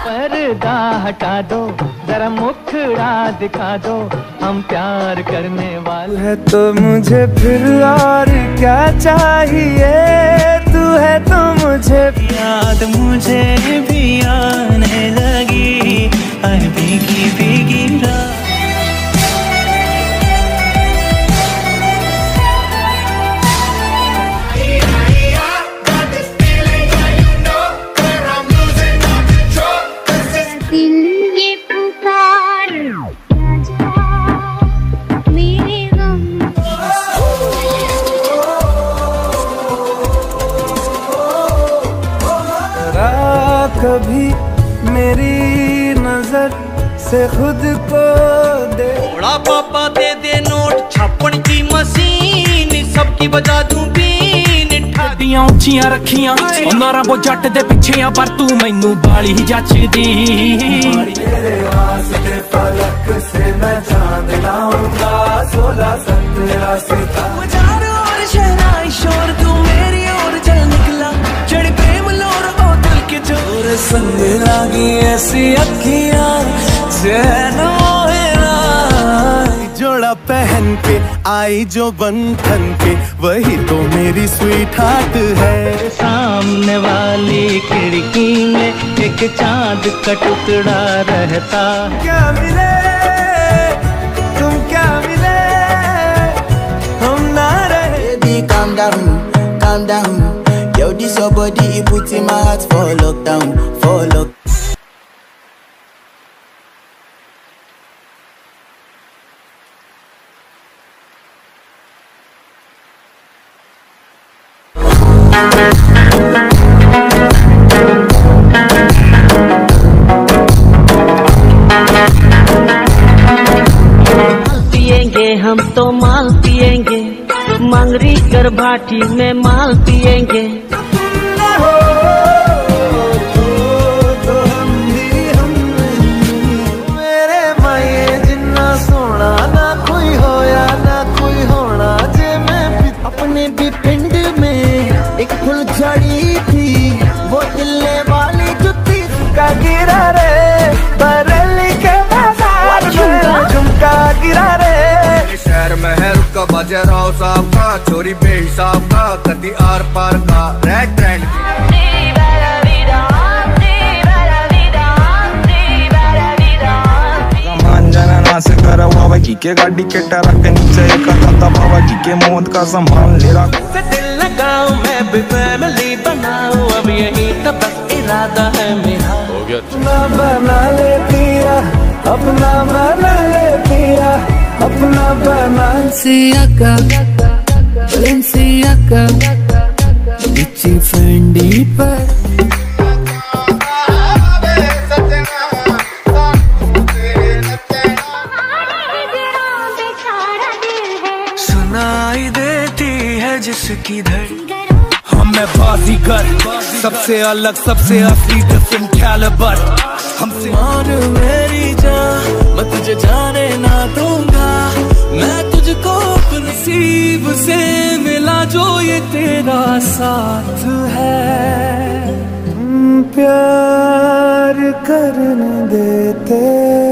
पर्दा हटा दो, जरा मुखड़ा दिखा दो, हम प्यार करने वाले। है तो मुझे फिर और क्या चाहिए? तू है तो मुझे याद, मुझे भी आने कभी मेरी नजर से खुद को दे थोड़ा पापा दे दे नोट छापन की मशीन सबकी बजा दूं बीन ਦੀਆਂ ਉੱਚੀਆਂ ਰੱਖੀਆਂ ਉਹਨਾਂ ਰੱਬੋ ਜੱਟ ਦੇ ਪਿੱਛੇ ਆ ਪਰ ਤੂੰ ਮੈਨੂੰ ਬਾਲੀ ਹੀ ਜੱਚਦੀ तेरे वास्ते फलक से मैं चांद लाऊंगा सोलह सत्रह सितारे संग लागी ऐसी अखियाँ जोड़ा पहन के आई जो बंधन के वही तो मेरी स्वीट हार्ट है सामने वाली खिड़की में एक चाँद का टुकड़ा रहता क्या मिले तुम क्या मिले हम ना रहे Baby, calm down, calm down. This your body, it put in my heart for lockdown, for lock. पिएँगे हम तो माल पिएँगे मंगरी कर भाटी में माल पिएँगे झड़ी थी वो दिलने वाली जुत्ती का गिरा रे बरेली के बाज़ार में झुमका गिरा रे। शहर महल का का बेहिसाब का कति आर पार का रेड ट्रेंड से करा बाबा जी के गाड़ी के टरक नीचे एक बाबा जी के मौत का संभाल ले रखा। से दिल लगाऊँ मैं भी अपना बना ले पिया अपना बना Balenciaga, Balenciaga, Gucci Fendi पर सुनाई देती है जिसकी धड़ हम मैं बाजीगर सबसे अलग सबसे असली डिफरेंट कैलिबर हमसे मान मेरी जान साथ है प्यार करने देते